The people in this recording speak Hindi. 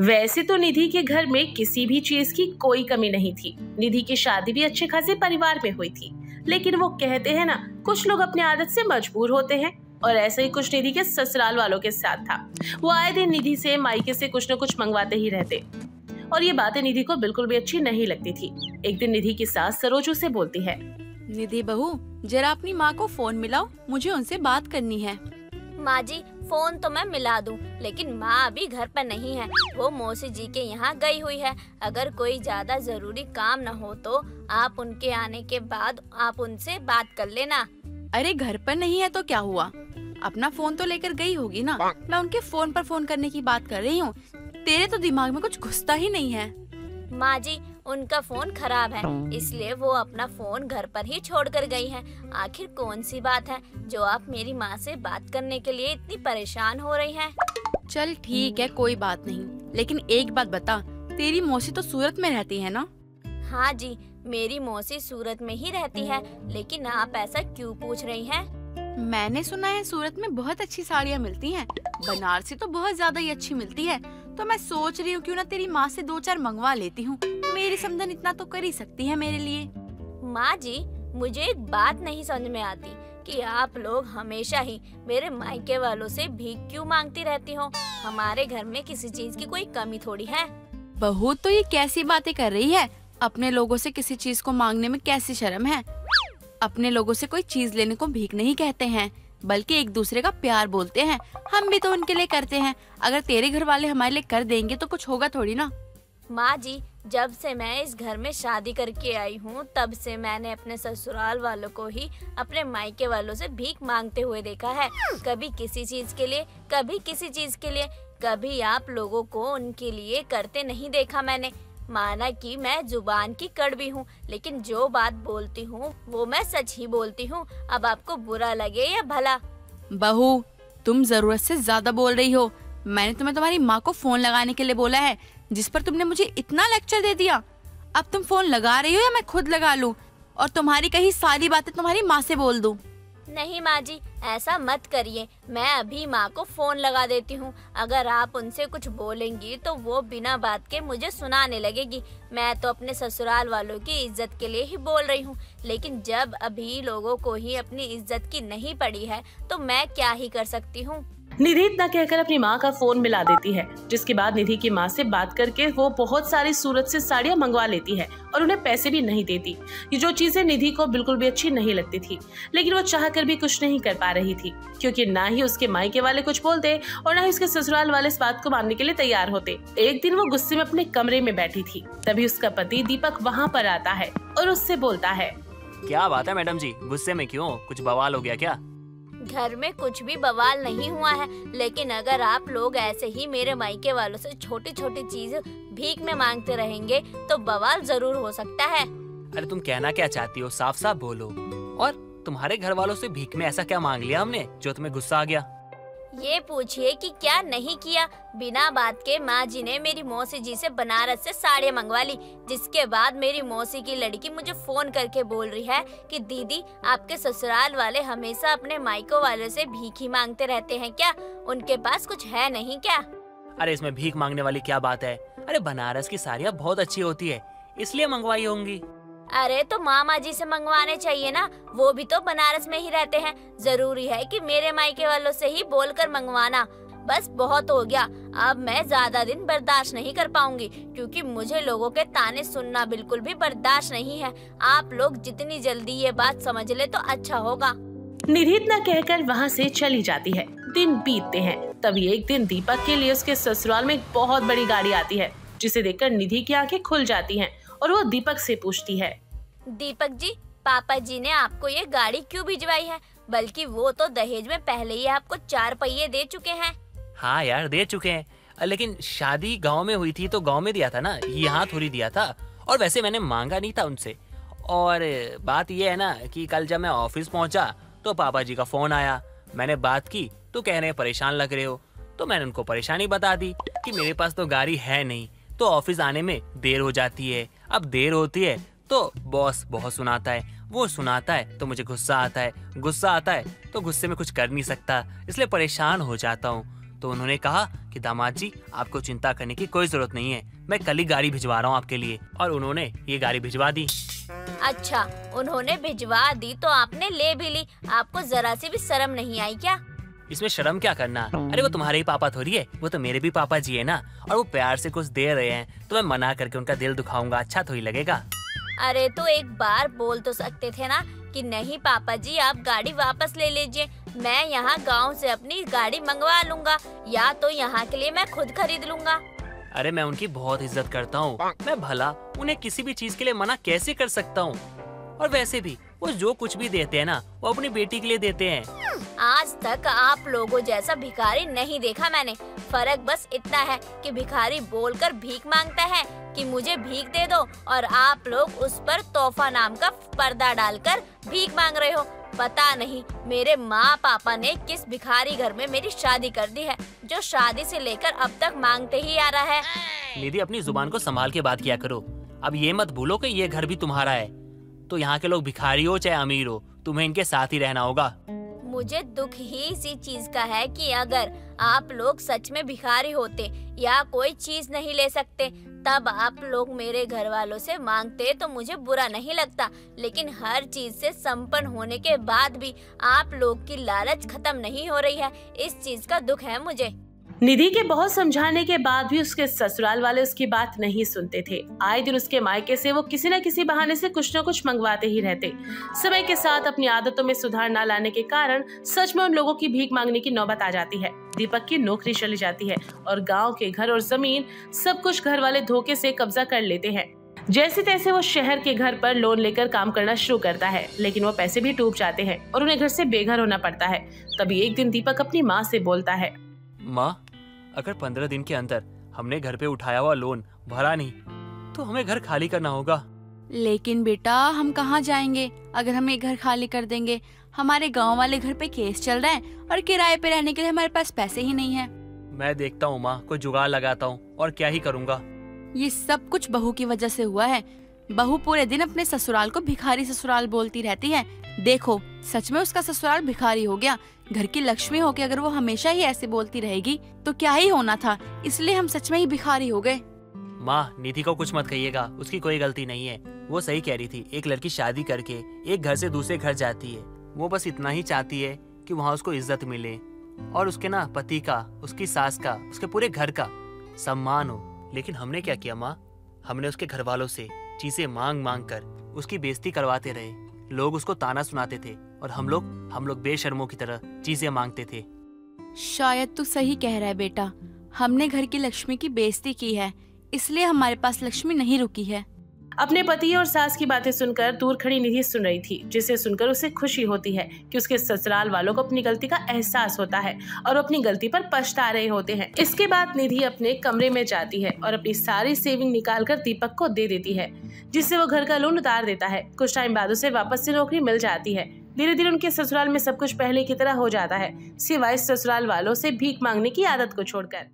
वैसे तो निधि के घर में किसी भी चीज़ की कोई कमी नहीं थी। निधि की शादी भी अच्छे खासे परिवार में हुई थी। लेकिन वो कहते हैं ना कुछ लोग अपनी आदत से मजबूर होते हैं और ऐसे ही कुछ निधि के ससुराल वालों के साथ था। वो आए दिन निधि से मायके से कुछ न कुछ मंगवाते ही रहते। और ये बातें निधि को बिल्कुल भी अच्छी नहीं लगती थी। एक दिन निधि की सास सरोजू से बोलती है निधि बहू जरा अपनी माँ को फ़ोन मिलाओ मुझे उनसे बात करनी है। माँ जी फ़ोन तो मैं मिला दूँ, लेकिन माँ अभी घर पर नहीं है। वो मौसी जी के यहाँ गई हुई है। अगर कोई ज़्यादा ज़रूरी काम न हो तो आप उनके आने के बाद आप उनसे बात कर लेना। अरे घर पर नहीं है तो क्या हुआ? अपना फ़ोन तो लेकर गई होगी ना। मैं उनके फ़ोन पर फ़ोन करने की बात कर रही हूँ। तेरे तो दिमाग में कुछ घुसता ही नहीं है। माँ जी उनका फ़ोन खराब है। इसलिए वो अपना फ़ोन घर पर ही छोड़ कर गई है। आखिर कौन सी बात है जो आप मेरी माँ से बात करने के लिए इतनी परेशान हो रही हैं? चल ठीक है कोई बात नहीं। लेकिन एक बात बता तेरी मौसी तो सूरत में रहती है ना? हाँ जी मेरी मौसी सूरत में ही रहती है लेकिन आप ऐसा क्यों पूछ रही हैं? मैंने सुना है सूरत में बहुत अच्छी साड़ियाँ मिलती हैं। बनारसी तो बहुत ज़्यादा ही अच्छी मिलती है। तो मैं सोच रही हूँ क्यों ना तेरी माँ से दो चार मंगवा लेती हूँ। मेरी समझन इतना तो कर ही सकती है मेरे लिए। माँ जी मुझे एक बात नहीं समझ में आती कि आप लोग हमेशा ही मेरे मायके वालों से भीख क्यों मांगती रहती हो? हमारे घर में किसी चीज़ की कोई कमी थोड़ी है। बहुत तो ये कैसी बातें कर रही है? अपने लोगों से किसी चीज़ को मांगने में कैसी शर्म है? अपने लोगों से कोई चीज़ लेने को भीख नहीं कहते हैं बल्कि एक दूसरे का प्यार बोलते हैं। हम भी तो उनके लिए करते हैं। अगर तेरे घर वाले हमारे लिए कर देंगे तो कुछ होगा थोड़ी ना। माँ जी जब से मैं इस घर में शादी करके आई हूँ, तब से मैंने अपने ससुराल वालों को ही अपने मायके वालों से भीख मांगते हुए देखा है। कभी किसी चीज़ के लिए, कभी किसी चीज़ के लिए, कभी आप लोगों को उनके लिए करते नहीं देखा मैंने। माना कि मैं ज़ुबान की कड़वी हूँ, लेकिन जो बात बोलती हूँ, वो मैं सच ही बोलती हूँ। अब आपको बुरा लगे या भला? बहू, तुम ज़रूरत से ज़्यादा बोल रही हो। मैंने तुम्हें तुम्हारी माँ को फ़ोन लगाने के लिए बोला है। जिस पर तुमने मुझे इतना लेक्चर दे दिया। अब तुम फ़ोन लगा रही हो या मैं खुद लगा लूँ? और तुम्हारी कही सारी बातें तुम्हारी माँ से बोल दूँ। नहीं माँ जी, ऐसा मत करिए। मैं अभी माँ को फ़ोन लगा देती हूँ। अगर आप उनसे कुछ बोलेंगी तो वो बिना बात के मुझे सुनाने लगेगी। मैं तो अपने ससुराल वालों की इज़्ज़त के लिए ही बोल रही हूँ। लेकिन जब अभी लोगों को ही अपनी इज़्ज़त की नहीं पड़ी है तो मैं क्या ही कर सकती हूँ? निधि इतना कहकर अपनी माँ का फ़ोन मिला देती है, जिसके बाद निधि की माँ से बात करके वो बहुत सारी सूरत से साड़ियाँ मंगवा लेती है और उन्हें पैसे भी नहीं देती। ये जो चीज़ें निधि को बिल्कुल भी अच्छी नहीं लगती थी, लेकिन वो चाह कर भी कुछ नहीं कर पा रही थी, क्योंकि ना ही उसके मायके वाले कुछ बोलते और ना ही उसके ससुराल वाले इस बात को मानने के लिए तैयार होते। एक दिन वो गुस्से में अपने कमरे में बैठी थी। तभी उसका पति दीपक वहाँ पर आता है और उससे बोलता है, क्या बात है मैडम जी, गुस्से में क्यों? कुछ बवाल हो गया क्या? घर में कुछ भी बवाल नहीं हुआ है, लेकिन अगर आप लोग ऐसे ही मेरे मायके वालों से छोटी छोटी चीज़ भीख में मांगते रहेंगे तो बवाल ज़रूर हो सकता है। अरे तुम कहना क्या चाहती हो? साफ़ साफ़ बोलो। और तुम्हारे घर वालों से भीख में ऐसा क्या मांग लिया हमने, जो तुम्हें गुस्सा आ गया? ये पूछिए कि क्या नहीं किया? बिना बात के माँ जी ने मेरी मौसी जी से बनारस से साड़ियाँ मंगवा ली जिसके बाद मेरी मौसी की लड़की मुझे फ़ोन करके बोल रही है कि, दीदी, आपके ससुराल वाले हमेशा अपने माइको वालों से भीख मांगते रहते हैं क्या? उनके पास कुछ है नहीं क्या? अरे, इसमें भीख मांगने वाली क्या बात है? अरे, बनारस की साड़ियाँ बहुत अच्छी होती है, इसलिए मंगवाई होंगी। अरे तो मामा जी से मंगवाने चाहिए ना? वो भी तो बनारस में ही रहते हैं। ज़रूरी है कि मेरे मायके वालों से ही बोलकर मंगवाना। बस बहुत हो गया। अब मैं ज़्यादा दिन बर्दाश्त नहीं कर पाऊँगी, क्योंकि मुझे लोगों के ताने सुनना बिल्कुल भी बर्दाश्त नहीं है। आप लोग जितनी जल्दी ये बात समझ ले तो अच्छा होगा। निधि इतना कहकर वहाँ से चली जाती है। दिन बीतते हैं। तभी एक दिन दीपक के लिए उसके ससुराल में एक बहुत बड़ी गाड़ी आती है, जिसे देखकर निधि की आँखें खुल जाती हैं। और वो दीपक से पूछती है। दीपक जी पापा जी ने आपको ये गाड़ी क्यों भिजवाई है? बल्कि वो तो दहेज में पहले ही आपको चार पहिए दे चुके हैं। हाँ यार दे चुके हैं। लेकिन शादी गाँव में हुई थी तो गाँव में दिया था ना? यहाँ थोड़ी दिया था। और वैसे मैंने मांगा नहीं था उनसे। और बात यह है ना कि कल जब मैं ऑफ़िस पहुँचा तो पापा जी का फ़ोन आया। मैंने बात की तो कह रहे परेशान लग रहे हो। तो मैंने उनको परेशानी बता दी कि मेरे पास तो गाड़ी है नहीं। तो ऑफ़िस आने में देर हो जाती है। अब देर होती है तो बॉस बहुत सुनाता है। वो सुनाता है तो मुझे गुस्सा आता है। गुस्सा आता है तो गुस्से में कुछ कर नहीं सकता, इसलिए परेशान हो जाता हूँ। तो उन्होंने कहा कि, दामाद जी, आपको चिंता करने की कोई ज़रूरत नहीं है। मैं कल ही गाड़ी भिजवा रहा हूँ आपके लिए। और उन्होंने ये गाड़ी भिजवा दी। अच्छा उन्होंने भिजवा दी तो आपने ले भी ली। आपको जरा सी भी शर्म नहीं आई क्या? इसमें शर्म क्या करना? अरे वो तुम्हारे ही पापा थोड़ी है। वो तो मेरे भी पापा जी है ना। और वो प्यार से कुछ दे रहे हैं। तो मैं मना करके उनका दिल दुखाऊँगा। अच्छा थोड़ी लगेगा। अरे तो एक बार बोल तो सकते थे ना कि नहीं पापा जी आप गाड़ी वापस ले लीजिए। मैं यहाँ गाँव से अपनी गाड़ी मंगवा लूँगा। या तो यहाँ के लिए मैं खुद खरीद लूँगा। अरे मैं उनकी बहुत इज़्ज़त करता हूँ। मैं भला उन्हें किसी भी चीज़ के लिए मना कैसे कर सकता हूँ? और वैसे भी वो जो कुछ भी देते हैं ना वो अपनी बेटी के लिए देते हैं। आज तक आप लोगों जैसा भिखारी नहीं देखा मैंने। फ़र्क बस इतना है कि भिखारी बोलकर भीख माँगता है कि मुझे भीख दे दो और आप लोग उस पर तोहफा नाम का पर्दा डालकर भीख मांग रहे हो। पता नहीं मेरे माँ पापा ने किस भिखारी घर में मेरी शादी कर दी है, जो शादी से लेकर अब तक मांगते ही आ रहा है। निधि, अपनी ज़ुबान को संभाल के बात किया करो। अब ये मत भूलो कि ये घर भी तुम्हारा है। तो यहाँ के लोग भिखारी हो चाहे अमीर हो, तुम्हें इनके साथ ही रहना होगा। मुझे दुख ही इसी चीज़ का है कि अगर आप लोग सच में भिखारी होते या कोई चीज़ नहीं ले सकते, तब आप लोग मेरे घर वालों से मांगते तो मुझे बुरा नहीं लगता, लेकिन हर चीज़ से संपन्न होने के बाद भी आप लोग की लालच खत्म नहीं हो रही है। इस चीज़ का दुख है मुझे। निधि के बहुत समझाने के बाद भी उसके ससुराल वाले उसकी बात नहीं सुनते थे। आए दिन उसके मायके से वो किसी न किसी बहाने से कुछ न कुछ मंगवाते ही रहते। समय के साथ अपनी आदतों में सुधार न लाने के कारण सच में उन लोगों की भीख मांगने की नौबत आ जाती है। दीपक की नौकरी चली जाती है और गाँव के घर और ज़मीन सब कुछ घर वाले धोखे से कब्जा कर लेते हैं। जैसे तैसे वो शहर के घर पर लोन लेकर काम करना शुरू करता है, लेकिन वो पैसे भी डूब जाते हैं और उन्हें घर से बेघर होना पड़ता है। तभी एक दिन दीपक अपनी माँ से बोलता है, माँ अगर पंद्रह दिन के अंदर हमने घर पे उठाया हुआ लोन भरा नहीं तो हमें घर खाली करना होगा। लेकिन बेटा हम कहाँ जाएँगे? अगर हम ये घर खाली कर देंगे हमारे गाँव वाले घर पे केस चल रहा है और किराए पे रहने के लिए हमारे पास पैसे ही नहीं है। मैं देखता हूँ माँ कोई जुगाड़ लगाता हूँ और क्या ही करूँगा। ये सब कुछ बहू की वजह से हुआ है। बहू पूरे दिन अपने ससुराल को भिखारी ससुराल बोलती रहती है। देखो, सच में उसका ससुराल भिखारी हो गया। घर की लक्ष्मी होके अगर वो हमेशा ही ऐसे बोलती रहेगी तो क्या ही होना था? इसलिए हम सच में ही भिखारी हो गए। माँ, निधि को कुछ मत कहिएगा। उसकी कोई गलती नहीं है। वो सही कह रही थी, एक लड़की शादी करके एक घर से दूसरे घर जाती है। वो बस इतना ही चाहती है कि वहाँ उसको इज़्ज़त मिले। और उसके ना पति का, उसकी सास का, उसके पूरे घर का सम्मान हो। लेकिन हमने क्या किया माँ? हमने उसके घर वालों से चीज़ें मांग मांग कर उसकी बेइज्जती करवाते रहे। लोग उसको ताना सुनाते थे और हम लोग हम लोग बेशर्मों की तरह चीज़ें मांगते थे। शायद तू सही कह रहा है बेटा। हमने घर की लक्ष्मी की बेइज्जती की है, इसलिए हमारे पास लक्ष्मी नहीं रुकी है। अपने पति और सास की बातें सुनकर दूर खड़ी निधि सुन रही थी, जिसे सुनकर उसे खुशी होती है कि उसके ससुराल वालों को अपनी गलती का एहसास होता है और अपनी गलती पर पछता रहे होते हैं। इसके बाद निधि अपने कमरे में जाती है और अपनी सारी सेविंग निकाल कर दीपक को दे देती है, जिससे वो घर का लोन उतार देता है। कुछ टाइम बाद उसे वापस से नौकरी मिल जाती है। धीरे धीरे उनके ससुराल में सब कुछ पहले की तरह हो जाता है, सिवाय ससुराल वालों से भीख मांगने की आदत को छोड़कर।